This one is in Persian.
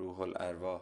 روح الارواح.